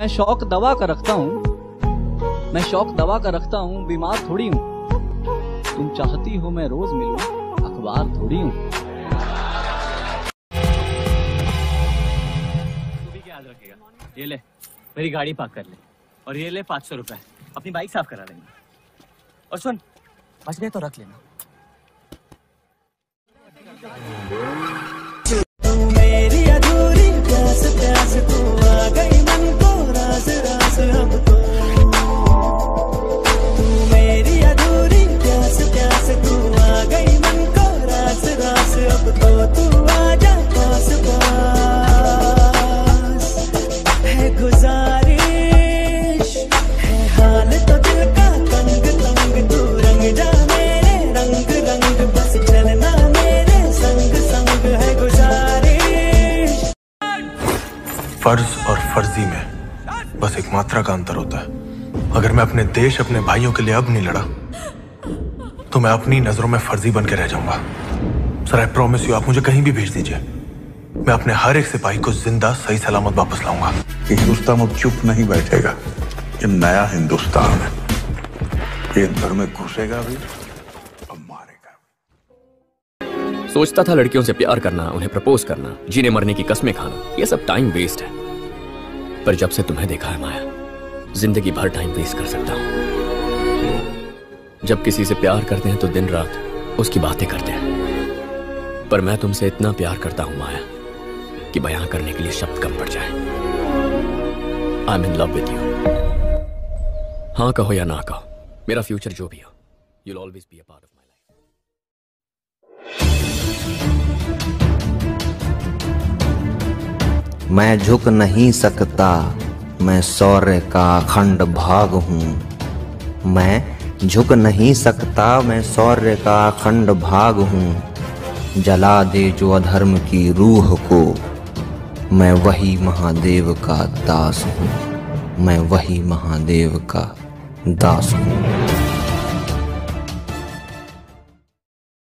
मैं शौक दवा का रखता हूँ। मैं शौक दवा का रखता हूँ, बीमार थोड़ी हूँ। तुम चाहती हो मैं रोज मिलूं, अखबार थोड़ी हूँ। ये ले, मेरी गाड़ी पार्क कर ले। और ये ले पाँच सौ रुपए। अपनी बाइक साफ़ करा लेंगे। और सुन बच गए तो रख लेना। फ़र्ज़ और फर्जी में बस एक मात्रा का अंतर होता है। अगर मैं अपने देश, अपने भाइयों के लिए अब नहीं लड़ा तो मैं अपनी नज़रों में फर्जी बन के रह जाऊँगा। सर आई प्रॉमिस यू आप मुझे कहीं भी भेज दीजिए। मैं अपने हर एक सिपाही को ज़िंदा, सही सलामत वापस लाऊँगा। हिंदुस्तान अब चुप नहीं बैठेगा, ये नया हिंदुस्तान है। ये अंदर में घुसेगा भी। सोचता था लड़कियों से प्यार करना, उन्हें प्रपोज करना, जीने मरने की कस्में खाना। ये सब टाइम वेस्ट है। पर जब से तुम्हें देखा है माया, ज़िंदगी भर टाइम वेस्ट कर सकता हूँ। जब किसी से प्यार करते हैं तो दिन रात उसकी बातें करते हैं। पर मैं तुमसे इतना प्यार करता हूँ माया, कि बयां करने के लिए शब्द कम पड़ जाए। I am in love with you हाँ कहो या ना कहो, मेरा फ्यूचर जो भी हो you'll always be a part of मैं झुक नहीं सकता। मैं सौर्य का अखंड भाग हूँ। मैं झुक नहीं सकता, मैं सौर्य का अखंड भाग हूँ। जला दे जो अधर्म की रूह को। मैं वही महादेव का दास हूँ। मैं वही महादेव का दास हूँ।